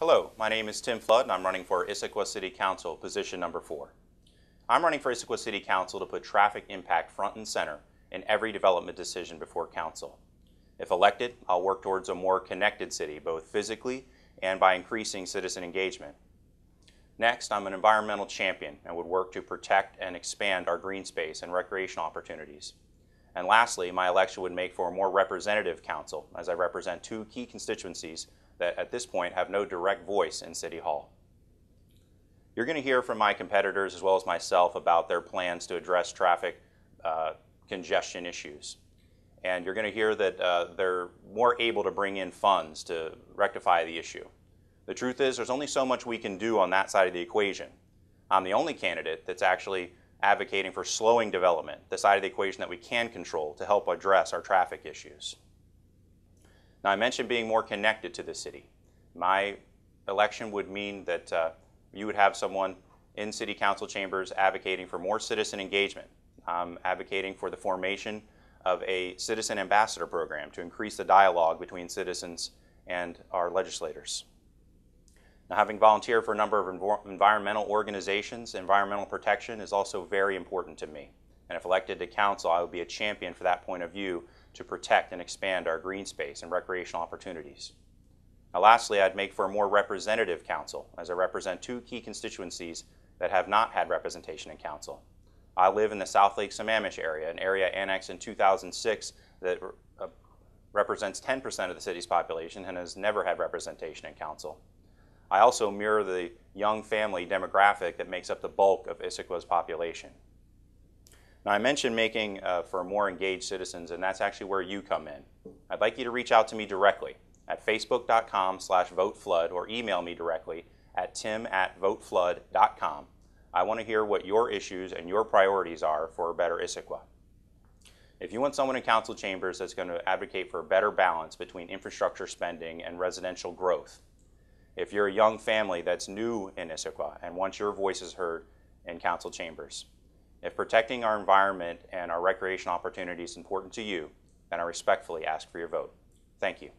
Hello, my name is Tim Flood and I'm running for Issaquah City Council, position number four. I'm running for Issaquah City Council to put traffic impact front and center in every development decision before council. If elected, I'll work towards a more connected city, both physically and by increasing citizen engagement. Next, I'm an environmental champion and would work to protect and expand our green space and recreational opportunities. And lastly, my election would make for a more representative council as I represent two key constituencies that at this point have no direct voice in City Hall. You're going to hear from my competitors as well as myself about their plans to address traffic uh, congestion issues. And you're going to hear that uh, they're more able to bring in funds to rectify the issue. The truth is, there's only so much we can do on that side of the equation. I'm the only candidate that's actually advocating for slowing development, the side of the equation that we can control to help address our traffic issues. Now, I mentioned being more connected to the city. My election would mean that uh, you would have someone in city council chambers advocating for more citizen engagement, um, advocating for the formation of a citizen ambassador program to increase the dialogue between citizens and our legislators. Now, having volunteered for a number of env environmental organizations, environmental protection is also very important to me. And if elected to council, I would be a champion for that point of view to protect and expand our green space and recreational opportunities. Now, lastly, I'd make for a more representative council, as I represent two key constituencies that have not had representation in council. I live in the South Lake Sammamish area, an area annexed in 2006 that uh, represents 10% of the city's population and has never had representation in council. I also mirror the young family demographic that makes up the bulk of Issaquah's population. Now, I mentioned making uh, for more engaged citizens, and that's actually where you come in. I'd like you to reach out to me directly at facebook.com slash voteflood or email me directly at tim at voteflood.com. I want to hear what your issues and your priorities are for a better Issaquah. If you want someone in council chambers that's going to advocate for a better balance between infrastructure spending and residential growth, if you're a young family that's new in Issaquah and wants your voices heard in council chambers. If protecting our environment and our recreation opportunities is important to you, then I respectfully ask for your vote. Thank you.